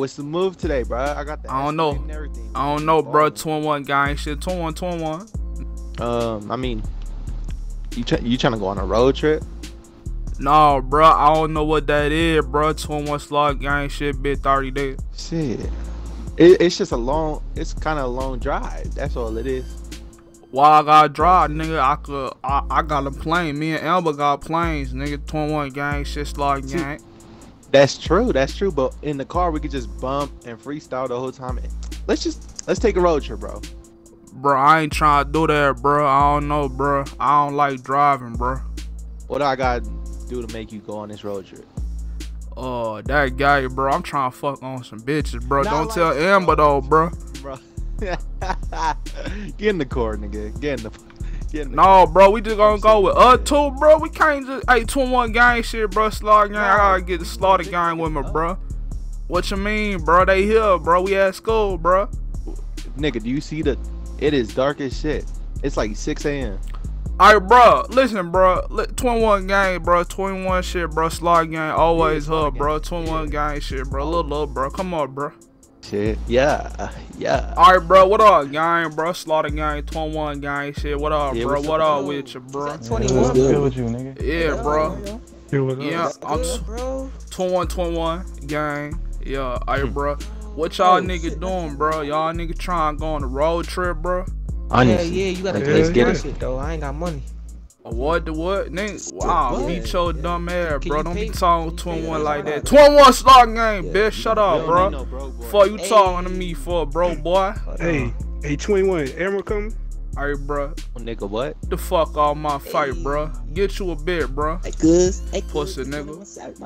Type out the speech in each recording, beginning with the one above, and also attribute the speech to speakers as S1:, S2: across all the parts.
S1: what's the move today, bro? I got the
S2: I don't know.
S1: everything.
S2: I don't know, bro. 21 gang shit. 21, 21.
S1: Um, I mean, you try, you trying to go on a road trip?
S2: No, bro. I don't know what that is, bro. 21 slot gang shit. Bit 30 days.
S1: Shit, it, it's just a long. It's kind of a long drive. That's all it is.
S2: Why I got drive, nigga? I could. I, I got a plane. Me and Amber got planes, nigga. 21 gang shit. Slot gang.
S1: That's true. That's true. But in the car, we could just bump and freestyle the whole time. Let's just let's take a road trip, bro.
S2: Bro, I ain't trying to do that, bro. I don't know, bro. I don't like driving, bro.
S1: What do I gotta do to make you go on this road trip?
S2: Oh, that guy, bro. I'm trying to fuck on some bitches, bro.
S1: Not
S2: Don't
S1: like
S2: tell Amber though, bro.
S1: Bro, get in the car, nigga. Get in the. Get in the
S2: No, bro, we just gonna go with us two, bro. We can't just hey 21 gang shit, bro. Slaughter gang, I gotta get the slaughter gang with me, bro. What you mean, bro? They here, bro. We at school, bro.
S1: Nigga, do you see the? It is dark as shit. It's like 6 a.m.
S2: Alright, bro. Listen, bro. 21 gang, bro. 21 shit, bro. Slaughter gang, always her,
S1: gang.
S2: bro. 21
S1: Yeah.
S2: gang shit, bro. Little, little, bro. Come on, bro.
S1: Shit. Yeah. Yeah.
S2: Alright, bro. What up, gang, bro? Slaughter gang, 21 gang shit. What up,
S1: Yeah,
S2: bro? What
S1: up,
S2: up with you, bro?
S3: Is that
S4: Yeah,
S3: 21,
S4: what's good
S3: bro?
S4: with you, nigga?
S2: Yeah, bro. Yeah,
S3: That's
S2: I'm
S3: good, bro.
S2: 21 21 gang. Yeah, alright, bro. What y'all
S3: Oh,
S2: niggas
S3: shit,
S2: doing, bro? Y'all nigga trying to go on a road trip, bro?
S3: Yeah,
S1: Honestly.
S3: yeah, you gotta
S1: Like,
S3: pay
S1: let's get
S3: that
S1: it.
S3: shit though. I ain't got money.
S2: A What the what? Nigga, wow,
S3: What?
S2: beat your dumb ass, bro.
S3: you
S2: Don't
S3: pay-
S2: be talking
S3: can
S2: 21 like that. 21 slot game,
S3: Yeah,
S2: bitch. Shut up, bro.
S1: need no broke boy.
S2: Before you
S3: Hey.
S2: talking to me for a bro, boy.
S5: Hey, hey, 21, Emerald coming?
S2: Alright, bro.
S1: Oh, nigga, what?
S2: The fuck all my fight, bro. Get you a bit, bro.
S6: Hey, cuz. Hey,
S2: Pussy
S6: cuz.
S2: nigga.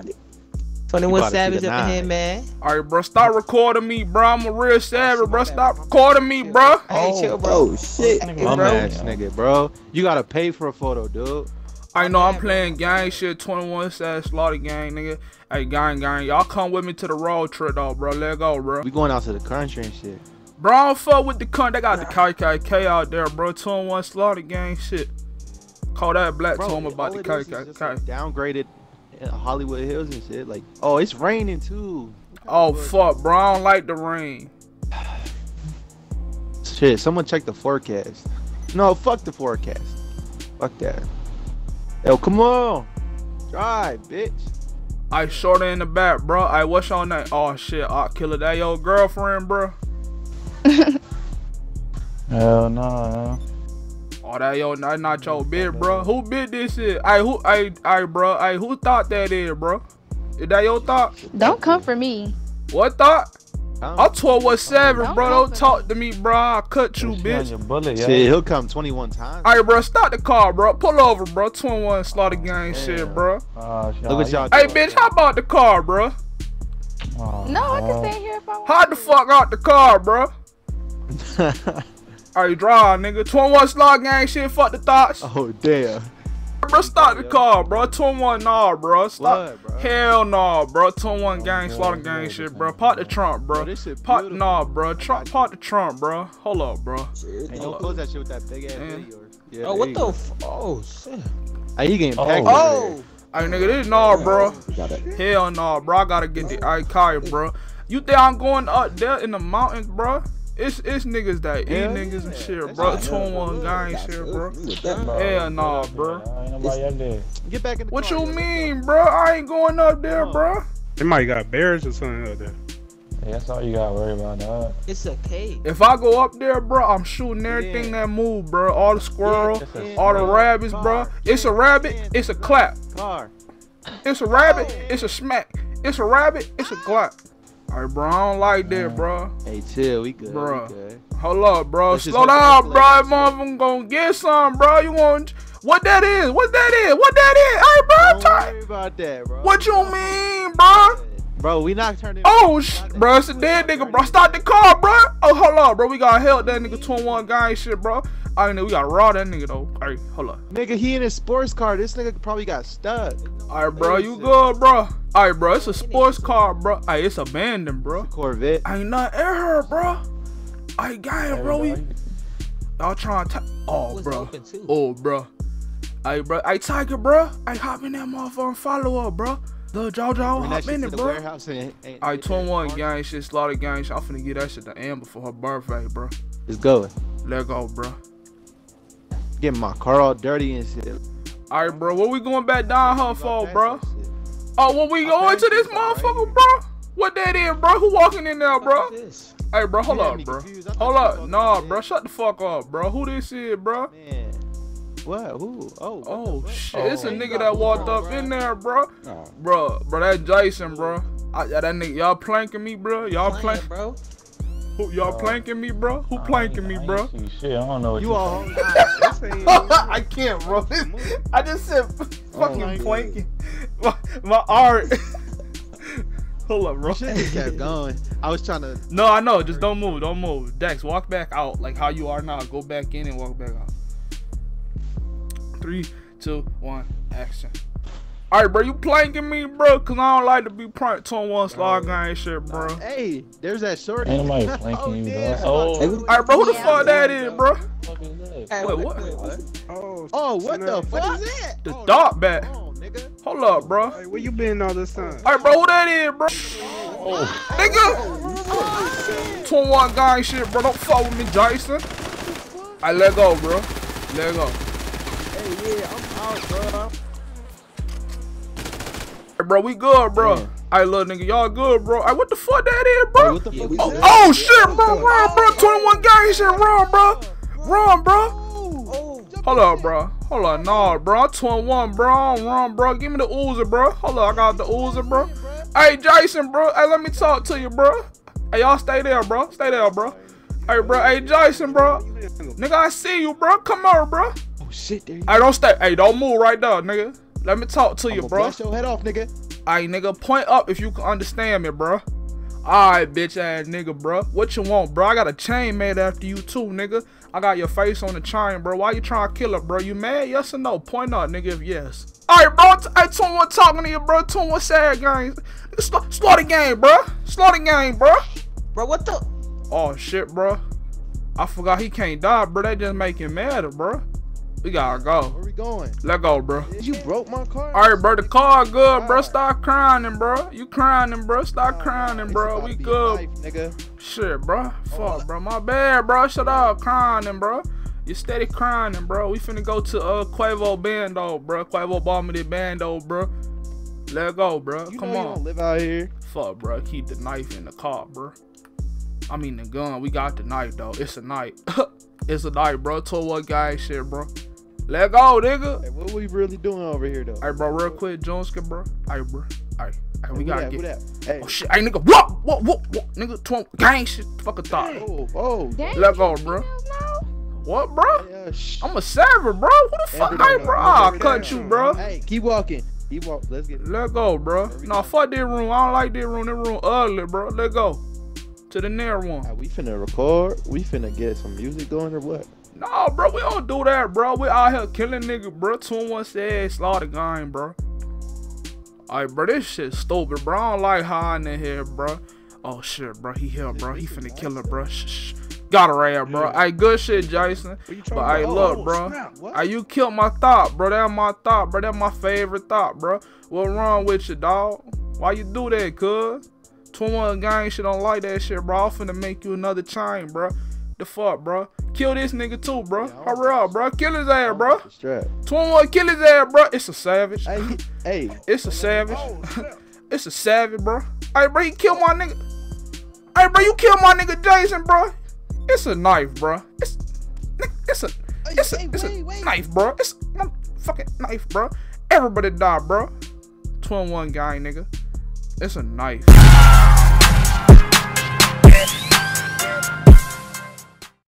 S6: 21 Savage, my nigga.
S3: 21
S1: about to see
S3: Savage
S1: the
S3: up in here, man.
S2: Alright, bro. Stop recording me, bro. I'm a real savage, bro. Stop recording me, bro.
S3: Hey, chill, oh, bro.
S6: Oh, shit.
S3: Nigga, bro.
S1: ass nigga, bro. You gotta pay for a photo, dude.
S2: I know I'm playing gang shit, 21 sad slaughter gang, nigga. Hey, gang, gang, y'all come with me to the road trip, though, bro. Let go, bro.
S1: We going out to the country and shit.
S2: Bro, I don't fuck with the cunt. They got the KKK out there, bro. 21 slaughter gang shit. Call that black
S1: Bro,
S2: told me about
S1: all
S2: the
S1: it is is just, like,
S2: KKK.
S1: downgraded in Hollywood Hills and shit. Like, oh, it's raining too.
S2: Oh, fuck, bro. I don't like the rain.
S1: Shit, someone check the forecast. No, fuck the forecast. Fuck that. Yo, come on. Drive, bitch.
S2: I shorter in the back, bro. I what's your name? Oh, shit. I killer that your girlfriend, bro.
S4: Hell no.
S2: Oh, that yo, that not your bit, bro. Who bit this shit? I who, I, I, bro. I who thought that is, bro? Is that your thought?
S7: Don't come for me.
S2: What thought? I
S1: I
S2: told what seven,
S7: Don't
S2: bro. Don't talk to me, bro. I'll cut you, bitch.
S4: your bullet, yo.
S1: Shit, he'll come 21 times.
S2: Alright, bro, stop the car, bro. Pull over, bro. 21 slaughter gang shit, bro.
S4: Oh.
S1: Look at y'all.
S2: Hey, bitch, how about the car, bro?
S4: Oh,
S7: No, I can stay here if I want.
S2: How the fuck out the car, bro? Alright, drive, nigga. 21 slaughter gang shit, fuck the thoughts.
S1: oh, damn.
S2: Bro, stop the car, bro. 21, nah, bro. Stop.
S1: What, bro?
S2: Hell no, bro. 21 gang,
S4: yeah,
S2: slaughter
S4: yeah,
S2: gang
S4: yeah,
S2: shit, bro. Pop the trunk,
S1: Bro,
S2: bro.
S1: this shit
S2: Pop, nah, bro. Trump, pop the trunk, bro. Hold up, bro.
S1: Hey, don't close that shit with that big ass
S2: Yeah.
S1: video. Yeah,
S3: Oh, what the f- Oh, shit.
S1: Hey, he getting
S4: Oh.
S1: packed.
S3: Oh!
S2: Hey, nigga, this nah, bro.
S6: We got it.
S2: Hell no, bro. I gotta get the Ikai, bro. You think I'm going up there in the mountains, bro? It's it's niggas that eat
S1: Hell
S2: niggas and shit,
S1: That's
S2: bro.
S1: right.
S2: 21 gang shit, bro.
S6: You with that,
S4: Bro,
S2: Hell nah,
S4: shit,
S2: bro.
S4: Ain't nobody up there.
S1: Get back in the
S2: What you mean, bro? I ain't going up there,
S1: Come
S2: bro.
S5: They might got bears or something up there.
S4: Yeah, that's all you gotta worry about, dog.
S3: It's a cave.
S2: If I go up there, bro, I'm shooting everything
S1: Yeah.
S2: that move, bro. All the squirrel,
S4: It's a-
S2: all the rabbits, bro. It's a rabbit, it's a clap.
S1: Car.
S2: It's a rabbit, it's a smack. It's a rabbit, it's a clap. Alright, bro, I don't like that, bro.
S1: Hey, chill. We good. We good.
S2: Hold up, bro.
S1: Let's
S2: Slow down, bro. Motherfucker gonna get some, bro. You want what that is? What that is? What that is? Hey, bro,
S1: Don't worry about that, bro.
S2: What you mean, bro?
S1: Bro, we not turning.
S2: Oh, sh- bro, it's a dead nigga, bro. Stop the car, bro. Oh, hold on, bro. We gotta help that nigga 21 guy and shit, bro. I know we gotta raw that nigga though. Hey, hold up.
S1: Nigga, he in his sports car. This nigga probably got stuck.
S2: All right, bro. You good, bro? All right, bro. It's a sports car, bro. Hey, it's abandoned, bro.
S1: Corvette.
S2: Ain't nothing in her, bro. I got
S4: it,
S2: bro. We,
S4: you-
S2: y'all trying oh, to. Oh, bro. Oh, bro. Hey, bro. Hey, Tiger, bro. I hop in that motherfucker follow up, bro. Lil JoJo,
S1: Bring that
S2: hop
S1: shit
S2: in
S1: to
S2: it,
S1: the
S2: bro.
S1: warehouse and, and
S2: Alright,
S1: get that
S2: 21
S1: car.
S2: gang shit, slaughter gang shit. I'm finna get that shit to Amber for her birthday, bro.
S1: Let's go.
S2: Let go, bro.
S1: Getting my car all dirty and shit.
S2: Alright, bro. What we going back down her
S1: You
S2: for, bro? Oh, what we going to this
S1: it's all right
S2: motherfucker,
S1: here.
S2: bro? What that is, bro? Who walking in there, bro?
S3: What is this?
S2: Hey, bro, hold up, bro.
S1: confused. I thought
S2: Hold up. Nah, bro. Shut the fuck up, bro. Who this is, bro?
S1: Man. What? Who? Oh.
S2: Oh,
S1: the fuck?
S2: shit. It's a
S4: Oh.
S2: nigga that walked up in there, bro.
S4: Oh,
S2: Bro, bro, that Jason, bro. I, yeah, that nigga, y'all planking me, bro. Y'all
S3: Playing,
S2: plank,
S3: bro.
S2: who, y'all
S4: Uh,
S2: planking me, bro. Who
S4: I
S2: planking me, bro?
S4: see Shit, I don't know what
S1: You
S4: you
S1: all.
S2: I can't, bro. I just said fucking
S1: my
S2: planking. My, my art. Hold up, bro.
S1: Shit just kept going. I was trying to.
S2: No, I know. Just don't move. Don't move. Dex, walk back out like how you are now. Go back in and walk back out. Three, two, one, action. All right, bro. You planking me, bro? Cause I don't like to be pranked on one slog oh, gang shit, bro.
S1: Hey, there's that shorty.
S4: Ain't nobody
S1: Oh,
S4: you,
S1: damn.
S4: dog. Oh,
S3: Hey,
S4: what
S3: we-
S2: All right, bro. Who the
S3: Yeah,
S2: fuck that
S3: yeah,
S2: is,
S3: yeah.
S2: bro?
S4: the fuck?
S3: Hey,
S2: Wait,
S3: wait,
S2: what?
S3: wait, what?
S5: Oh,
S1: Oh, what the fuck is that?
S2: The
S1: Oh,
S2: dog back.
S1: Come on, nigga.
S2: Hold up, bro.
S5: Hey, where you been all this time?
S2: All right, bro. Who that is, bro? Oh. oh. oh nigga. 21 gang shit, bro. Don't fuck with me, Jason. I let go, bro. Let go.
S1: Hey, yeah, I'm out, bro.
S2: Hey, bro, we good, bro.
S1: Yeah.
S2: Hey, little nigga, y'all good, bro. Hey, what the fuck that is, bro?
S1: Hey, what the
S3: Yeah,
S1: fuck
S2: oh, oh, shit, bro. Run, bro. 21 gang shit. Run, bro. Run, bro.
S3: Oh,
S2: Hold up, bro. Hold up. Nah, bro. I'm 21, bro. I don't run, bro. Give me the Uzi, bro. Hold up. I got the Uzi, bro. Hey, Jason, bro. Hey, let me talk to you, bro. Hey, y'all stay there, bro. Stay there, bro. Hey, bro. Hey, Jason, bro. Nigga, I see you, bro. Come here, bro.
S1: Shit, there
S2: Hey, don't stay. Hey, don't move right there, nigga. Let me talk to you,
S1: I'ma
S2: bro.
S1: Blast your head off, nigga.
S2: Alright, nigga, point up if you can understand me, bro. Alright, bitch ass nigga, bro. What you want, bro? I got a chain made after you too, nigga. I got your face on the chain, bro. Why you trying to kill her, bro? You mad? Yes or no? Point out, nigga, if yes. Alright, bro. T- hey, 21 talking to you, bro. 21 sad gang. Nigga, sla- Slaughter game, bro. Slaughter game, bro.
S3: bro, what the?
S2: Oh, shit, bro. I forgot he can't die, bro. That just make him mad, bro. We gotta go.
S1: Where we going?
S2: Let go, bro.
S1: You broke my car.
S2: Alright, bro, the car good, bro. Stop crying, bro. You crying, bro. Stop crying, bro. We
S1: to
S2: good.
S1: life, nigga.
S2: Shit, bro. Fuck, bro. My bad, bro. Shut up, crying, bro. You steady crying, bro. We finna go to uh Quavo Bando, bro. Quavo bought me the Bando, bro. Let go, bro.
S1: You
S2: Come
S1: know you
S2: on.
S1: don't live out here.
S2: Fuck, bro. Keep the knife in the car, bro. I mean the gun. We got the knife though. It's a knife. it's a knife, bro. Told what guy shit, bro. Let go, nigga.
S1: Hey, what we really doing over here, though?
S2: Hey, bro, real quick, Joneska, bro. Hey, bro. Hey, hey, we gotta
S1: that?
S2: get.
S1: That? Hey.
S2: Oh shit, hey nigga, what, what, what, what, nigga, twin, gang shit, fuck a thought.
S1: Oh, oh.
S6: Dang,
S2: Let go, bro. What, bro?
S1: Yeah, uh, shh.
S2: I'm a savage, bro. Who the fuck,
S1: Every
S2: hey, bro?
S1: though.
S2: I'll
S1: Every
S2: cut
S1: day.
S2: you, bro.
S1: Hey, keep walking. Keep walking. Let's get.
S2: Let go, bro. Nah, fuck this room. I don't like this room. This room ugly, bro. Let go. To the near one.
S1: Hey, we finna record. We finna get some music going or what?
S2: Nah, bro, we don't do that, bro. We out here killing nigga, bro. 21 said slaughter gang, bro. Alright, bro, this shit stupid, bro. I don't like how in here, bro. Oh shit, bro. He here, bro. He finna kill her, bro. Shh, shh. Got her right, bro. Hey, good shit, Jason. But hey, look,
S5: Oh,
S2: bro.
S5: snap.
S2: Hey, you killed my thought, bro. That's my thought, bro. That's my favorite thought, bro. What wrong with you, dog? Why you do that, cuz? 21 gang shit don't like that shit, bro. I'm finna make you another chain, bro. The fuck, bro? Kill this nigga too, bro.
S1: Yeah,
S2: Hurry up, bro. Kill his ass, bro.
S1: Strap.
S2: 21, kill his ass, bro. It's a savage.
S1: Hey, he- hey.
S2: It's a savage.
S5: Oh.
S2: It's a savage, bro. Hey, bro, you kill my nigga. Hey, bro, you kill my nigga Jason, bro. It's a knife, bro. It's, it's a, it's a,
S1: hey,
S2: it's a
S1: wait, wait.
S2: knife, bro. It's a fucking knife, bro. Everybody die, bro. 21 guy, nigga. It's a knife.